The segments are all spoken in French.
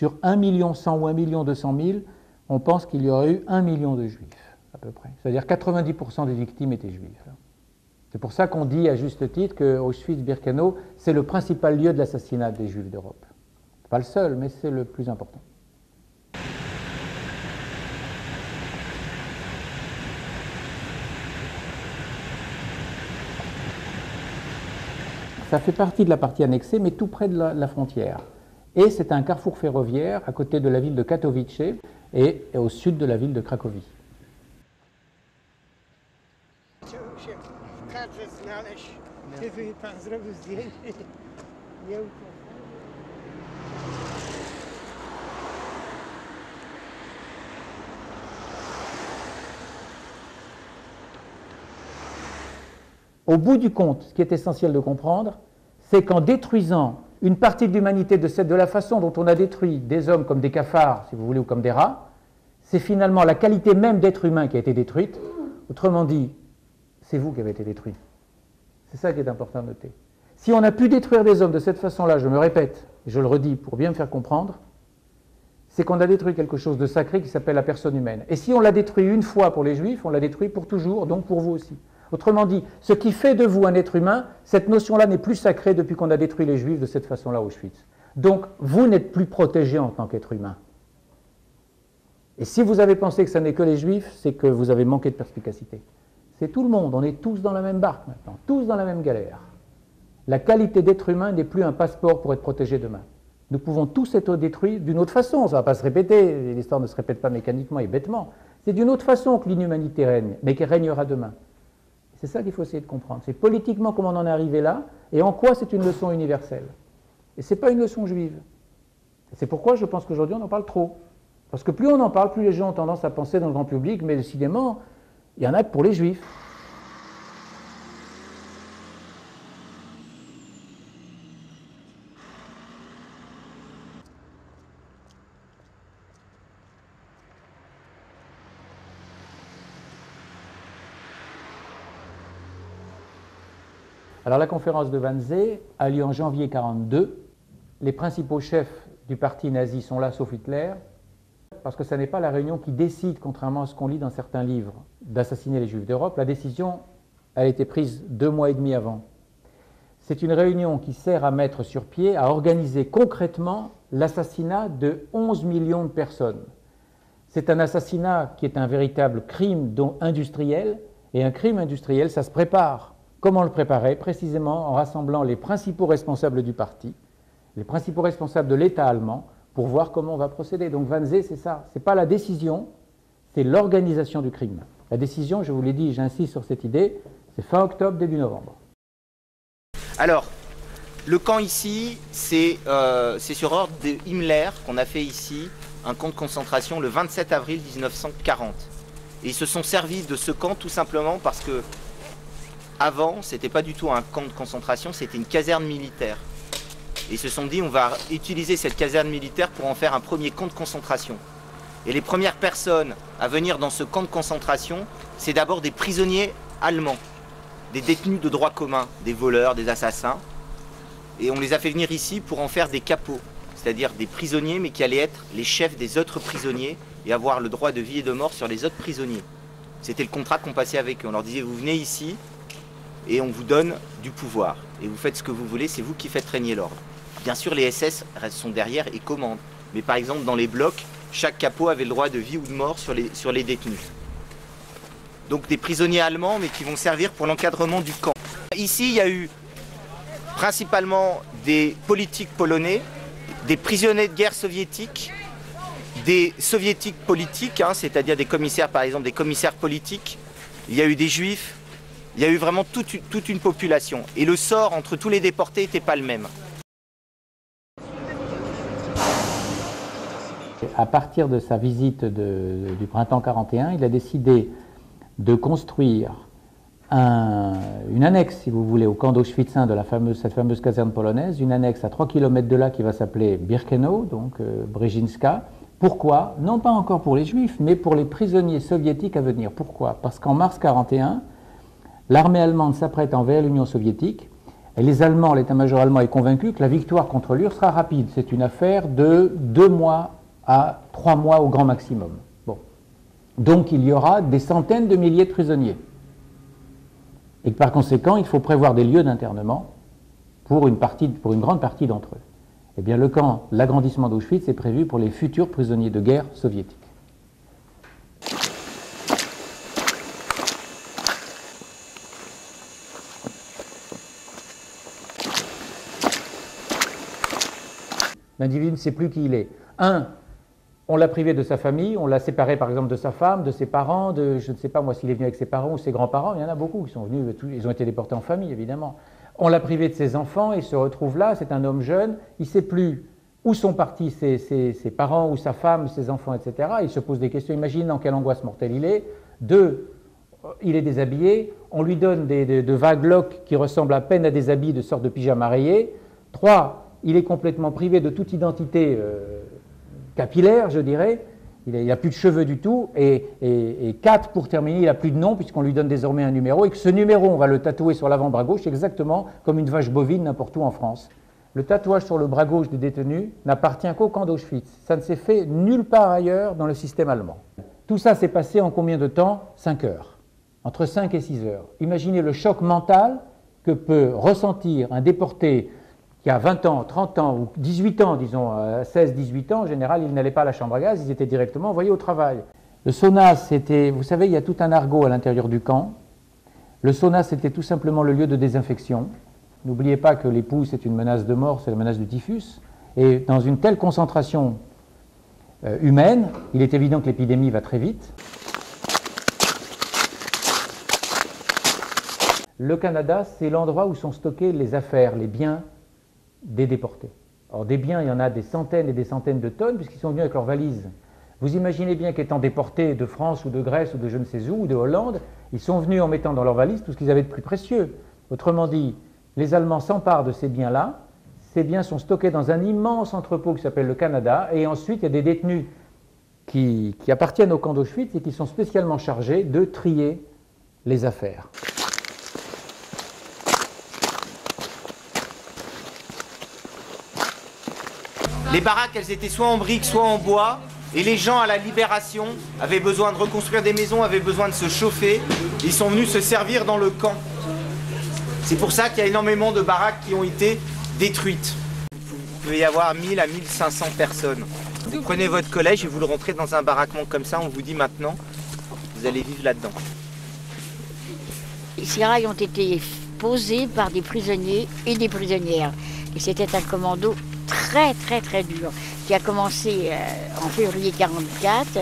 sur 1 million 100 ou 1 million 200 000, on pense qu'il y aurait eu 1 million de juifs, à peu près. C'est-à-dire 90% des victimes étaient juifs. C'est pour ça qu'on dit à juste titre que Auschwitz-Birkenau, c'est le principal lieu de l'assassinat des juifs d'Europe. Pas le seul, mais c'est le plus important. Ça fait partie de la partie annexée, mais tout près de la, frontière. Et c'est un carrefour ferroviaire à côté de la ville de Katowice et au sud de la ville de Cracovie. Au bout du compte, ce qui est essentiel de comprendre, c'est qu'en détruisant une partie de l'humanité de, de la façon dont on a détruit des hommes comme des cafards, si vous voulez, ou comme des rats, c'est finalement la qualité même d'être humain qui a été détruite. Autrement dit, c'est vous qui avez été détruit. C'est ça qui est important à noter. Si on a pu détruire des hommes de cette façon-là, je me répète, et je le redis pour bien me faire comprendre, c'est qu'on a détruit quelque chose de sacré qui s'appelle la personne humaine. Et si on l'a détruit une fois pour les juifs, on l'a détruit pour toujours, donc pour vous aussi. Autrement dit, ce qui fait de vous un être humain, cette notion-là n'est plus sacrée depuis qu'on a détruit les juifs de cette façon-là au Auschwitz. Donc, vous n'êtes plus protégé en tant qu'être humain. Et si vous avez pensé que ce n'est que les juifs, c'est que vous avez manqué de perspicacité. C'est tout le monde, on est tous dans la même barque maintenant, tous dans la même galère. La qualité d'être humain n'est plus un passeport pour être protégé demain. Nous pouvons tous être détruits d'une autre façon, ça ne va pas se répéter, l'histoire ne se répète pas mécaniquement et bêtement. C'est d'une autre façon que l'inhumanité règne, mais qui régnera demain. C'est ça qu'il faut essayer de comprendre. C'est politiquement comment on en est arrivé là et en quoi c'est une leçon universelle. Et ce n'est pas une leçon juive. C'est pourquoi je pense qu'aujourd'hui on en parle trop. Parce que plus on en parle, plus les gens ont tendance à penser dans le grand public, mais décidément, il y en a pour les juifs. Alors la conférence de Wannsee a lieu en janvier 1942. Les principaux chefs du parti nazi sont là, sauf Hitler, parce que ce n'est pas la réunion qui décide, contrairement à ce qu'on lit dans certains livres, d'assassiner les Juifs d'Europe. La décision a été prise deux mois et demi avant. C'est une réunion qui sert à mettre sur pied, à organiser concrètement l'assassinat de 11 millions de personnes. C'est un assassinat qui est un véritable crime industriel, et un crime industriel, ça se prépare. Comment le préparer Précisément en rassemblant les principaux responsables du parti, les principaux responsables de l'État allemand, pour voir comment on va procéder. Donc Wannsee, c'est ça. Ce n'est pas la décision, c'est l'organisation du crime. La décision, je vous l'ai dit, j'insiste sur cette idée, c'est fin octobre, début novembre. Alors, le camp ici, c'est euh, sur ordre de Himmler qu'on a fait ici un camp de concentration le 27 avril 1940. Et ils se sont servis de ce camp tout simplement parce que avant, c'était pas du tout un camp de concentration, c'était une caserne militaire. Et ils se sont dit, on va utiliser cette caserne militaire pour en faire un premier camp de concentration. Et les premières personnes à venir dans ce camp de concentration, c'est d'abord des prisonniers allemands, des détenus de droit commun, des voleurs, des assassins. Et on les a fait venir ici pour en faire des capots, c'est-à-dire des prisonniers, mais qui allaient être les chefs des autres prisonniers et avoir le droit de vie et de mort sur les autres prisonniers. C'était le contrat qu'on passait avec eux. On leur disait, vous venez ici, et on vous donne du pouvoir. Et vous faites ce que vous voulez, c'est vous qui faites régner l'ordre. Bien sûr, les SS sont derrière et commandent. Mais par exemple, dans les blocs, chaque capot avait le droit de vie ou de mort sur les, sur les détenus. Donc des prisonniers allemands, mais qui vont servir pour l'encadrement du camp. Ici, il y a eu principalement des politiques polonais, des prisonniers de guerre soviétiques, des soviétiques politiques, hein, c'est-à-dire des commissaires, par exemple, des commissaires politiques. Il y a eu des juifs, il y a eu vraiment toute, une population. Et le sort entre tous les déportés n'était pas le même. À partir de sa visite du printemps 41, il a décidé de construire une annexe, si vous voulez, au camp d'Auschwitz de cette fameuse caserne polonaise, une annexe à 3 km de là qui va s'appeler Birkenau, donc euh, Brzezinska. Pourquoi? Non pas encore pour les juifs, mais pour les prisonniers soviétiques à venir. Pourquoi? Parce qu'en mars 41, L'armée allemande s'apprête envers l'Union soviétique. Et les Allemands, l'état-major allemand est convaincu que la victoire contre l'UR sera rapide. C'est une affaire de deux mois à trois mois au grand maximum. Donc il y aura des centaines de milliers de prisonniers. Et par conséquent, il faut prévoir des lieux d'internement pour une, pour une grande partie d'entre eux. Eh bien, le camp, l'agrandissement d'Auschwitz est prévu pour les futurs prisonniers de guerre soviétiques. L'individu ne sait plus qui il est. Un, on l'a privé de sa famille, on l'a séparé par exemple de sa femme, de ses parents, de je ne sais pas moi s'il est venu avec ses parents ou ses grands-parents, il y en a beaucoup qui sont venus, ils ont été déportés en famille évidemment. On l'a privé de ses enfants, il se retrouve là, c'est un homme jeune, il ne sait plus où sont partis ses, parents ou sa femme, ses enfants, etc. Il se pose des questions, imagine dans quelle angoisse mortelle il est. Deux, il est déshabillé, on lui donne des, de, vagues loques qui ressemblent à peine à des habits de sorte de pyjama rayé. Trois, il est complètement privé de toute identité euh, capillaire, je dirais. Il n'a plus de cheveux du tout. Et, et, quatre, pour terminer, il n'a plus de nom, puisqu'on lui donne désormais un numéro, et que ce numéro, on va le tatouer sur l'avant-bras gauche, exactement comme une vache bovine n'importe où en France. Le tatouage sur le bras gauche des détenus n'appartient qu'au camp d'Auschwitz. Ça ne s'est fait nulle part ailleurs dans le système allemand. Tout ça s'est passé en combien de temps? 5 heures. Entre 5 et 6 heures. Imaginez le choc mental que peut ressentir un déporté qui a 20 ans, 30 ans ou 18 ans, disons 16, 18 ans, en général, ils n'allaient pas à la chambre à gaz, ils étaient directement envoyés au travail. Le sauna, c'était, vous savez, il y a tout un argot à l'intérieur du camp. Le sauna, c'était tout simplement le lieu de désinfection. N'oubliez pas que l'époux, c'est une menace de mort, c'est la menace du typhus. Et dans une telle concentration euh, humaine, il est évident que l'épidémie va très vite. Le Canada, c'est l'endroit où sont stockées les affaires, les biens des déportés. Or, des biens, il y en a des centaines et des centaines de tonnes, puisqu'ils sont venus avec leurs valises. Vous imaginez bien qu'étant déportés de France ou de Grèce ou de je ne sais où, ou de Hollande, ils sont venus en mettant dans leurs valises tout ce qu'ils avaient de plus précieux. Autrement dit, les Allemands s'emparent de ces biens-là, ces biens sont stockés dans un immense entrepôt qui s'appelle le Canada, et ensuite il y a des détenus qui, qui appartiennent au camp d'Auschwitz et qui sont spécialement chargés de trier les affaires. Les baraques, elles étaient soit en briques, soit en bois. Et les gens à la libération avaient besoin de reconstruire des maisons, avaient besoin de se chauffer. Ils sont venus se servir dans le camp. C'est pour ça qu'il y a énormément de baraques qui ont été détruites. Il peut y avoir 1000 à 1500 personnes. Vous prenez votre collège et vous le rentrez dans un baraquement comme ça, on vous dit maintenant, vous allez vivre là-dedans. Ces rails ont été posés par des prisonniers et des prisonnières. Et c'était un commando très très très dur qui a commencé euh, en février 44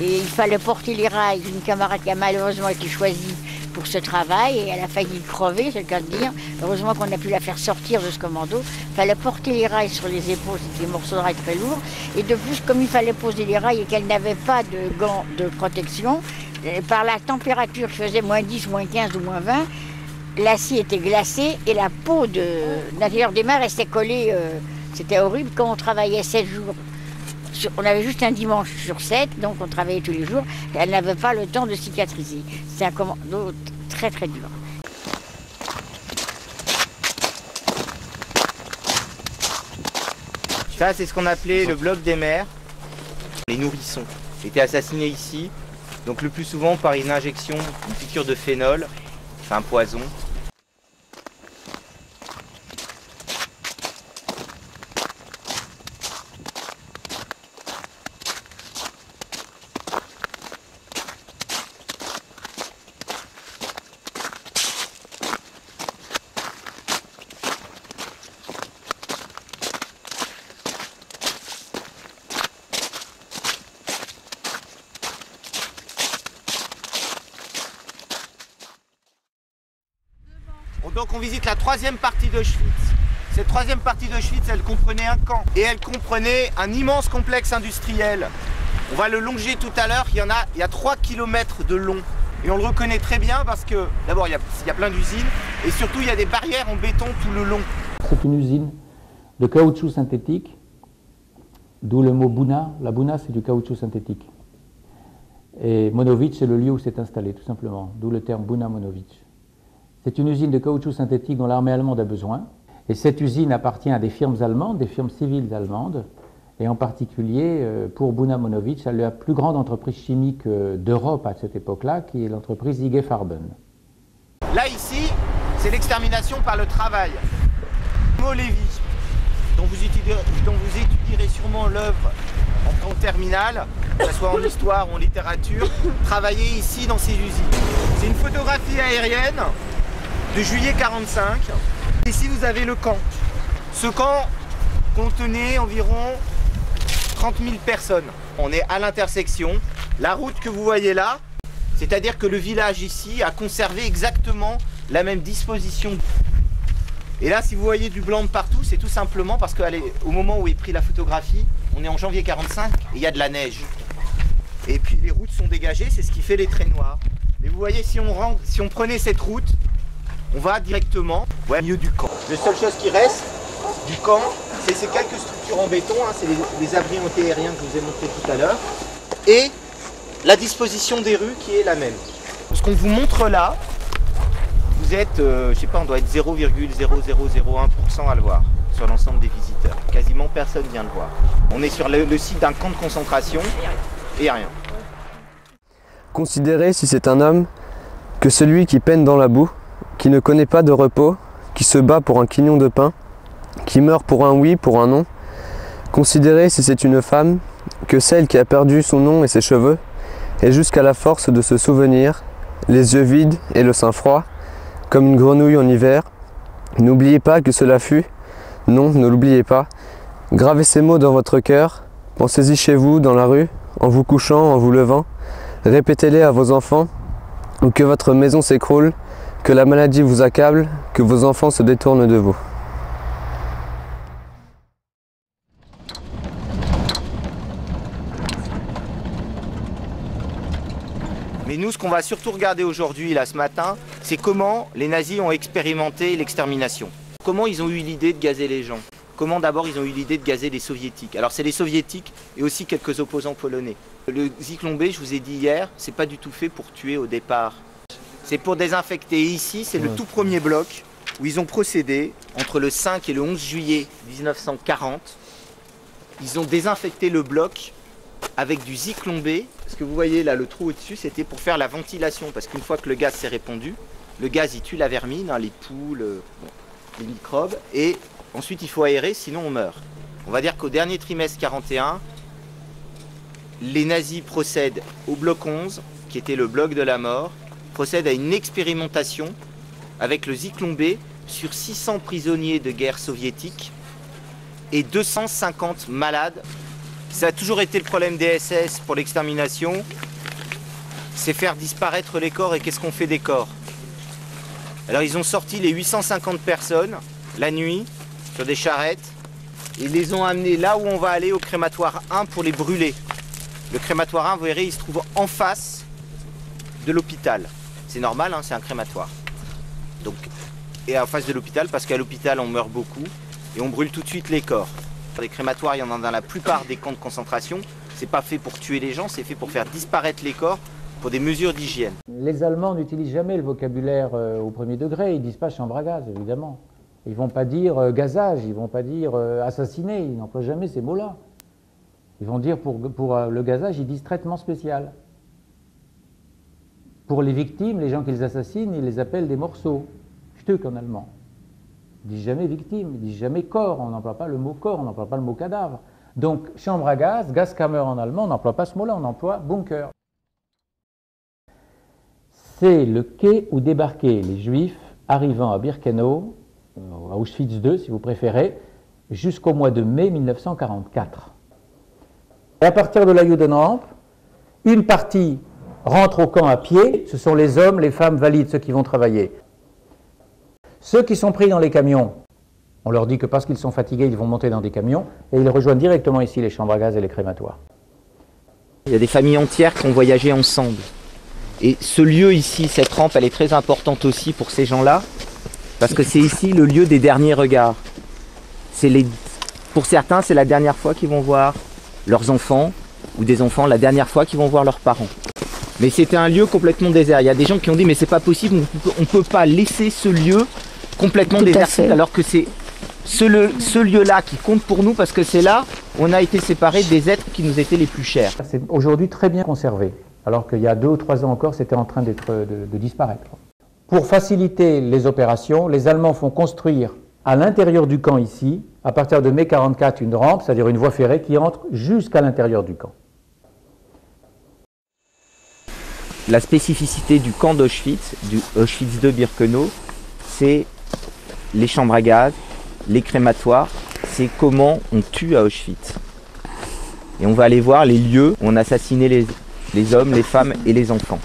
et il fallait porter les rails d'une camarade qui a malheureusement été choisie pour ce travail et elle a failli crever, c'est le cas de dire. Heureusement qu'on a pu la faire sortir de ce commando. Il fallait porter les rails sur les épaules, c'était des morceaux de rails très lourds. Et de plus, comme il fallait poser les rails et qu'elle n'avait pas de gants de protection, euh, par la température qui faisait moins 10, moins 15 ou moins 20, l'acier était glacé et la peau de l'intérieur des mains restait collée. Euh, c'était horrible quand on travaillait 7 jours. On avait juste un dimanche sur 7, donc on travaillait tous les jours. elle n'avait pas le temps de cicatriser. C'est un commando très très dur. Ça, c'est ce qu'on appelait le bloc des mers. Les nourrissons étaient assassinés ici, donc le plus souvent par une injection, une piqûre de phénol, un poison, Donc on visite la troisième partie d'Auschwitz. Cette troisième partie d'Auschwitz, elle comprenait un camp et elle comprenait un immense complexe industriel. On va le longer tout à l'heure, il y en a, il y a 3 km de long. Et on le reconnaît très bien parce que d'abord il, y a plein d'usines et surtout il y a des barrières en béton tout le long. C'est une usine de caoutchouc synthétique, d'où le mot Buna. La Buna c'est du caoutchouc synthétique. Et Monovitch c'est le lieu où c'est installé tout simplement, d'où le terme Buna Monovitch. C'est une usine de caoutchouc synthétique dont l'armée allemande a besoin. Et cette usine appartient à des firmes allemandes, des firmes civiles allemandes, et en particulier euh, pour Buna Monovic, la plus grande entreprise chimique euh, d'Europe à cette époque-là, qui est l'entreprise IG Farben. Là, ici, c'est l'extermination par le travail. Mo Lévy, dont vous, étudierez, dont vous étudierez sûrement l'œuvre en terminale, que ce soit en histoire ou en littérature, travaillait ici dans ces usines. C'est une photographie aérienne de juillet 45. Ici, vous avez le camp? Ce camp contenait environ 30 000 personnes. On est à l'intersection. La route que vous voyez là, c'est-à-dire que le village ici a conservé exactement la même disposition. Et là, si vous voyez du blanc de partout, c'est tout simplement parce qu'au moment où est pris la photographie, on est en janvier 45 et il y a de la neige. Et puis les routes sont dégagées, c'est ce qui fait les traits noirs. Mais vous voyez, si on prenait cette route, on va directement au milieu du camp. La seule chose qui reste du camp, c'est ces quelques structures en béton, hein, c'est les, abris antiaériens que je vous ai montré tout à l'heure, et la disposition des rues qui est la même. Ce qu'on vous montre là, vous êtes, euh, je sais pas, on doit être 0,0001% à le voir sur l'ensemble des visiteurs. Quasiment personne vient le voir. On est sur le, site d'un camp de concentration et rien. Considérez si c'est un homme que celui qui peine dans la boue, qui ne connaît pas de repos, qui se bat pour un quignon de pain, qui meurt pour un oui, pour un non. Considérez si c'est une femme que celle qui a perdu son nom et ses cheveux, et jusqu'à la force de se souvenir, les yeux vides et le sein froid, comme une grenouille en hiver. N'oubliez pas que cela fut, non, ne l'oubliez pas. Gravez ces mots dans votre cœur, pensez-y chez vous, dans la rue, en vous couchant, en vous levant. Répétez-les à vos enfants, ou que votre maison s'écroule, que la maladie vous accable, que vos enfants se détournent de vous. Mais nous, ce qu'on va surtout regarder aujourd'hui, là, ce matin, c'est comment les nazis ont expérimenté l'extermination. Comment ils ont eu l'idée de gazer les gens Comment d'abord ils ont eu l'idée de gazer les soviétiques Alors c'est les soviétiques et aussi quelques opposants polonais. Le Zyklon je vous ai dit hier, c'est pas du tout fait pour tuer au départ. C'est pour désinfecter. ici, c'est le tout premier bloc où ils ont procédé entre le 5 et le 11 juillet 1940. Ils ont désinfecté le bloc avec du Zyklon B ce que vous voyez là, le trou au-dessus, c'était pour faire la ventilation, parce qu'une fois que le gaz s'est répandu, le gaz il tue la vermine, hein, les poules, euh, les microbes, et ensuite il faut aérer, sinon on meurt. On va dire qu'au dernier trimestre 41, les nazis procèdent au bloc 11, qui était le bloc de la mort, procèdent à une expérimentation avec le Zyklon B sur 600 prisonniers de guerre soviétiques et 250 malades ça a toujours été le problème des SS pour l'extermination. C'est faire disparaître les corps et qu'est-ce qu'on fait des corps? Alors ils ont sorti les 850 personnes la nuit sur des charrettes. Ils les ont amenés là où on va aller au crématoire 1 pour les brûler. Le crématoire 1, vous verrez, il se trouve en face de l'hôpital. C'est normal, hein, c'est un crématoire. Et en face de l'hôpital, parce qu'à l'hôpital on meurt beaucoup et on brûle tout de suite les corps. Les crématoires, il y en a dans la plupart des camps de concentration. C'est pas fait pour tuer les gens, c'est fait pour faire disparaître les corps pour des mesures d'hygiène. Les Allemands n'utilisent jamais le vocabulaire euh, au premier degré, ils disent pas chambre à gaz, évidemment. Ils vont pas dire euh, gazage, ils vont pas dire euh, assassiner, ils n'emploient jamais ces mots-là. Ils vont dire pour le gazage, ils disent traitement spécial. Pour les victimes, les gens qu'ils assassinent, ils les appellent des morceaux, Stück en allemand. Ils disent jamais victime, ils disent jamais corps, on n'emploie pas le mot corps, on n'emploie pas le mot cadavre. Donc chambre à gaz, Gaskammer en allemand, on n'emploie pas ce mot-là, on emploie bunker. C'est le quai où débarquaient les Juifs arrivant à Birkenau, euh, à Auschwitz II si vous préférez, jusqu'au mois de mai 1944. Et à partir de la Judenrampe, une partie rentre au camp à pied, ce sont les hommes, les femmes valides, ceux qui vont travailler. Ceux qui sont pris dans les camions, on leur dit que parce qu'ils sont fatigués, ils vont monter dans des camions et ils rejoignent directement ici les chambres à gaz et les crématoires. Il y a des familles entières qui ont voyagé ensemble. Et ce lieu ici, cette rampe, elle est très importante aussi pour ces gens-là, parce que c'est ici le lieu des derniers regards. Les... Pour certains, c'est la dernière fois qu'ils vont voir leurs enfants, ou des enfants la dernière fois qu'ils vont voir leurs parents. Mais c'était un lieu complètement désert. Il y a des gens qui ont dit mais c'est pas possible, on ne peut pas laisser ce lieu complètement Tout désertique alors que c'est ce, le- ce lieu-là qui compte pour nous parce que c'est là où on a été séparés des êtres qui nous étaient les plus chers. C'est aujourd'hui très bien conservé, alors qu'il y a deux ou trois ans encore, c'était en train d'être, de, de disparaître. Pour faciliter les opérations, les Allemands font construire à l'intérieur du camp ici, à partir de mai 44, une rampe, c'est-à-dire une voie ferrée qui entre jusqu'à l'intérieur du camp. La spécificité du camp d'Auschwitz, du Auschwitz II Birkenau, c'est les chambres à gaz, les crématoires, c'est comment on tue à Auschwitz. Et on va aller voir les lieux où on assassinait les, hommes, les femmes et les enfants.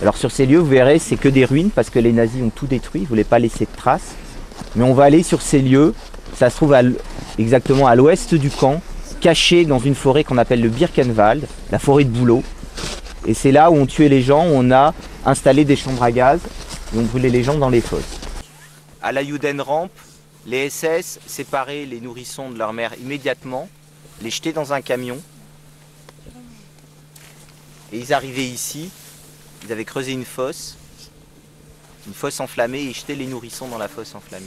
Alors sur ces lieux, vous verrez, c'est que des ruines parce que les nazis ont tout détruit, ils ne voulaient pas laisser de traces. Mais on va aller sur ces lieux, ça se trouve exactement à l'ouest du camp, caché dans une forêt qu'on appelle le Birkenwald, la forêt de bouleau. Et c'est là où on tuait les gens, où on a installé des chambres à gaz et on brûlait les gens dans les fosses. À la Judenrampe, les SS séparaient les nourrissons de leur mère immédiatement, les jetaient dans un camion. Et ils arrivaient ici, ils avaient creusé une fosse, une fosse enflammée, et ils jetaient les nourrissons dans la fosse enflammée.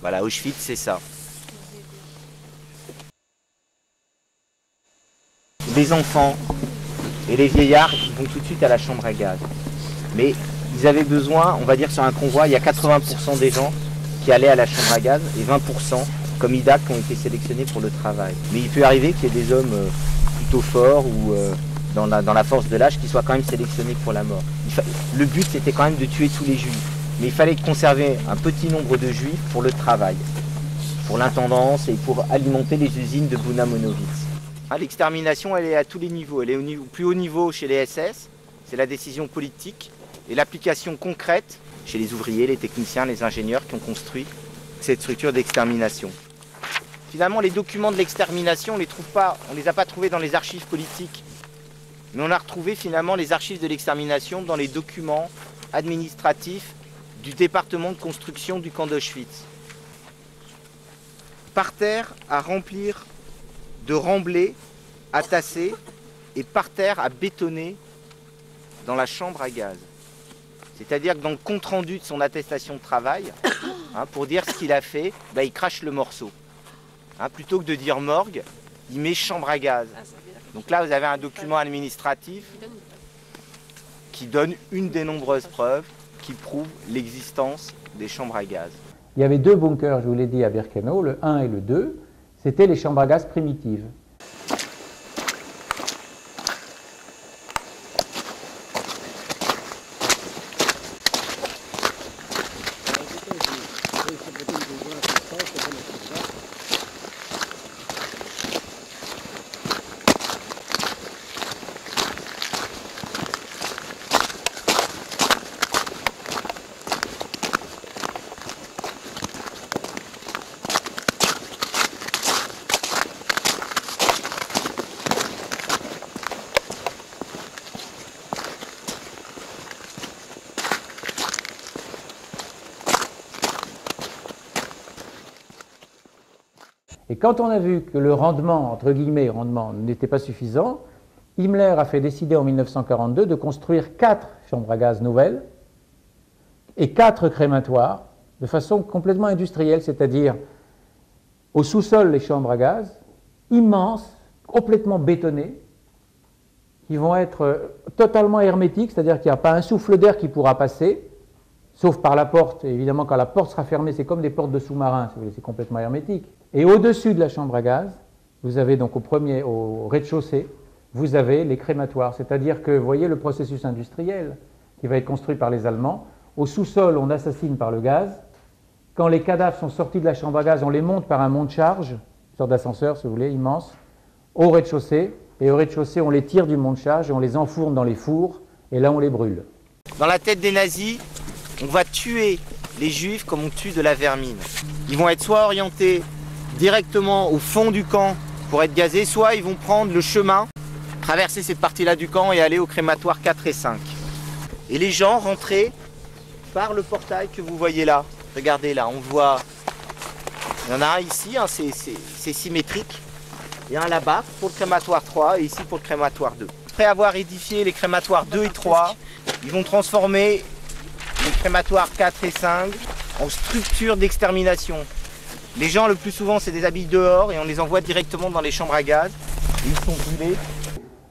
Voilà, Auschwitz, c'est ça. Les enfants et les vieillards vont tout de suite à la chambre à gaz. Mais ils avaient besoin, on va dire sur un convoi, il y a 80% des gens qui allaient à la chambre à gaz et 20% comme Ida qui ont été sélectionnés pour le travail. Mais il peut arriver qu'il y ait des hommes euh, plutôt forts ou euh, dans, la, dans la force de l'âge qui soient quand même sélectionnés pour la mort. Le but c'était quand même de tuer tous les juifs. Mais il fallait conserver un petit nombre de juifs pour le travail, pour l'intendance et pour alimenter les usines de Buna Monowitz. Ah, L'extermination, elle est à tous les niveaux. Elle est au plus haut niveau chez les SS, c'est la décision politique, et l'application concrète chez les ouvriers, les techniciens, les ingénieurs qui ont construit cette structure d'extermination. Finalement, les documents de l'extermination, on on les a pas trouvés dans les archives politiques, mais on a retrouvé finalement les archives de l'extermination dans les documents administratifs du département de construction du camp d'Auschwitz. Par terre à remplir de remblais à tasser et par terre à bétonner dans la chambre à gaz. C'est-à-dire que dans le compte-rendu de son attestation de travail, hein, pour dire ce qu'il a fait, bah, il crache le morceau. Hein, plutôt que de dire morgue, il met chambre à gaz. Donc là, vous avez un document administratif qui donne une des nombreuses preuves qui prouvent l'existence des chambres à gaz. Il y avait deux bunkers, je vous l'ai dit, à Birkenau, le 1 et le 2. C'était les chambres à gaz primitives. Et quand on a vu que le rendement, entre guillemets, rendement n'était pas suffisant, Himmler a fait décider en 1942 de construire quatre chambres à gaz nouvelles et quatre crématoires de façon complètement industrielle, c'est-à-dire au sous-sol les chambres à gaz, immenses, complètement bétonnées, qui vont être totalement hermétiques, c'est-à-dire qu'il n'y a pas un souffle d'air qui pourra passer, sauf par la porte. Évidemment, quand la porte sera fermée, c'est comme des portes de sous-marins, c'est complètement hermétique. Et au-dessus de la chambre à gaz, vous avez donc au premier, au rez-de-chaussée, vous avez les crématoires, c'est-à-dire que vous voyez le processus industriel qui va être construit par les Allemands. Au sous-sol, on assassine par le gaz. Quand les cadavres sont sortis de la chambre à gaz, on les monte par un monte-charge, une sorte d'ascenseur, si vous voulez, immense, au rez-de-chaussée. Et au rez-de-chaussée, on les tire du monte-charge et on les enfourne dans les fours. Et là, on les brûle. Dans la tête des nazis, on va tuer les juifs comme on tue de la vermine. Ils vont être soit orientés directement au fond du camp pour être gazés, soit ils vont prendre le chemin, traverser cette partie-là du camp et aller au crématoire 4 et 5. Et les gens rentraient par le portail que vous voyez là. Regardez là, on voit. Il y en a un ici, hein, c'est- symétrique. Et un là-bas pour le crématoire 3 et ici pour le crématoire 2. après avoir édifié les crématoires 2 et 3, ils vont transformer les crématoires 4 et 5 en structure d'extermination. Les gens, le plus souvent, c'est des habits dehors et on les envoie directement dans les chambres à gaz. Ils sont brûlés.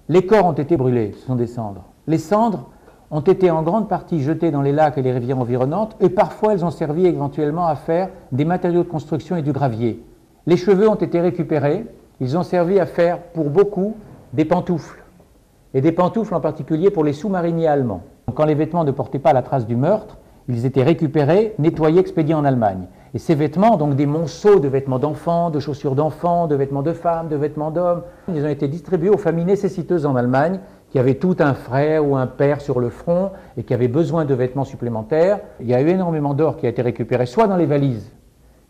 Les corps ont été brûlés, ce sont des cendres. Les cendres ont été en grande partie jetées dans les lacs et les rivières environnantes et parfois elles ont servi éventuellement à faire des matériaux de construction et du gravier. Les cheveux ont été récupérés, ils ont servi à faire pour beaucoup des pantoufles et des pantoufles en particulier pour les sous-mariniers allemands. Quand les vêtements ne portaient pas la trace du meurtre, ils étaient récupérés, nettoyés, expédiés en Allemagne. Et ces vêtements, donc des monceaux de vêtements d'enfants, de chaussures d'enfants, de vêtements de femmes, de vêtements d'hommes, ils ont été distribués aux familles nécessiteuses en Allemagne qui avaient tout un frère ou un père sur le front et qui avaient besoin de vêtements supplémentaires. Il y a eu énormément d'or qui a été récupéré, soit dans les valises.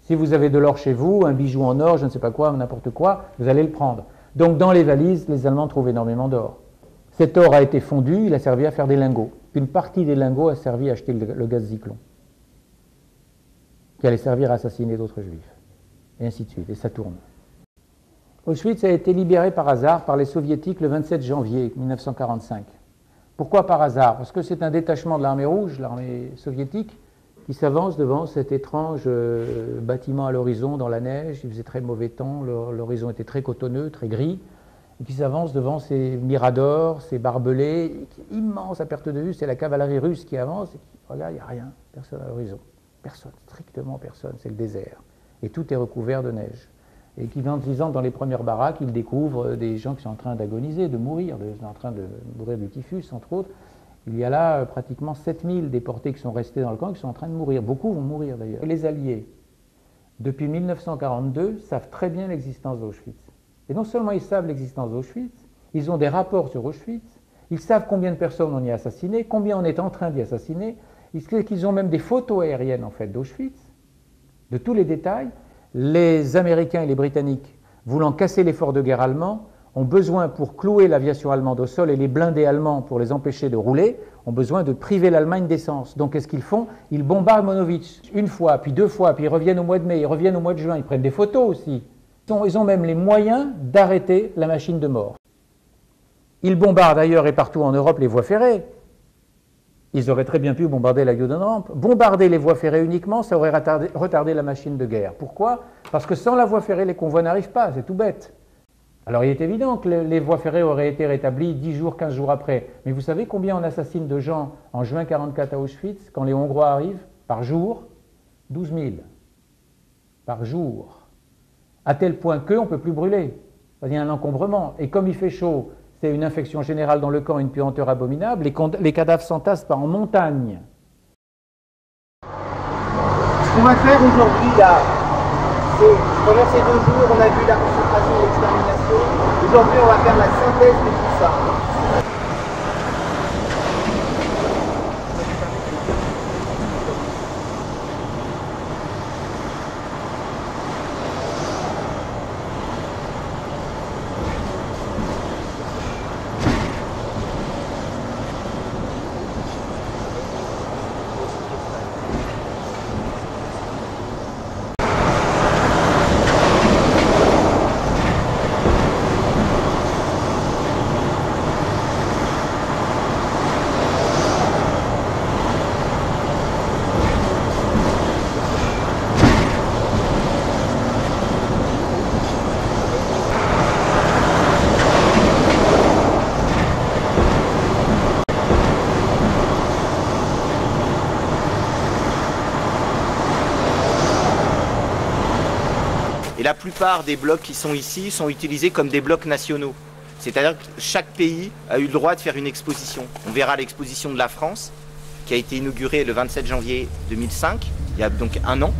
Si vous avez de l'or chez vous, un bijou en or, je ne sais pas quoi, n'importe quoi, vous allez le prendre. Donc dans les valises, les Allemands trouvent énormément d'or. Cet or a été fondu, il a servi à faire des lingots. Une partie des lingots a servi à acheter le, gaz Zyklon, qui allait servir à assassiner d'autres juifs. Et ainsi de suite, et ça tourne. Auschwitz a été libéré par hasard par les soviétiques le 27 janvier 1945. Pourquoi par hasard? Parce que c'est un détachement de l'armée rouge, l'armée soviétique, qui s'avance devant cet étrange euh, bâtiment à l'horizon dans la neige. Il faisait très mauvais temps, l'horizon était très cotonneux, très gris et qui s'avance devant ces miradors, ces barbelés, immenses à perte de vue. C'est la cavalerie russe qui avance regarde, il n'y a rien, personne à l'horizon. Personne, strictement personne, c'est le désert. Et tout est recouvert de neige. Et qui, en disant dans les premières baraques, il découvre des gens qui sont en train d'agoniser, de mourir, de, en train de mourir du typhus, entre autres. Il y a là euh, pratiquement 7000 déportés qui sont restés dans le camp, qui sont en train de mourir. Beaucoup vont mourir d'ailleurs. Les Alliés, depuis 1942, savent très bien l'existence d'Auschwitz. Et non seulement ils savent l'existence d'Auschwitz, ils ont des rapports sur Auschwitz, ils savent combien de personnes on y a assassiné, combien on est en train d'y assassiner, ils ont même des photos aériennes en fait d'Auschwitz, de tous les détails. Les Américains et les Britanniques, voulant casser l'effort de guerre allemand, ont besoin pour clouer l'aviation allemande au sol et les blindés allemands pour les empêcher de rouler, ont besoin de priver l'Allemagne d'essence. Donc qu'est-ce qu'ils font? Ils bombardent Monowitz une fois, puis deux fois, puis ils reviennent au mois de mai, ils reviennent au mois de juin, ils prennent des photos aussi. Ils ont même les moyens d'arrêter la machine de mort. Ils bombardent ailleurs et partout en Europe les voies ferrées. Ils auraient très bien pu bombarder la Ramp. Bombarder les voies ferrées uniquement, ça aurait retardé, la machine de guerre. Pourquoi? Parce que sans la voie ferrée, les convois n'arrivent pas, c'est tout bête. Alors il est évident que les voies ferrées auraient été rétablies 10 jours, 15 jours après. Mais vous savez combien on assassine de gens en juin 1944 à Auschwitz, quand les Hongrois arrivent? Par jour 12 000. Par jour à tel point qu'on ne peut plus brûler. Il y a un encombrement. Et comme il fait chaud, c'est une infection générale dans le camp, une puanteur abominable, les, cadavres s'entassent par en montagne. Ce qu'on va faire aujourd'hui, là, c'est, pendant ces deux jours, on a vu la concentration et l'extermination. Aujourd'hui, on va faire la synthèse de tout ça. Plupart des blocs qui sont ici sont utilisés comme des blocs nationaux. C'est-à-dire que chaque pays a eu le droit de faire une exposition. On verra l'exposition de la France, qui a été inaugurée le 27 janvier 2005, il y a donc un an.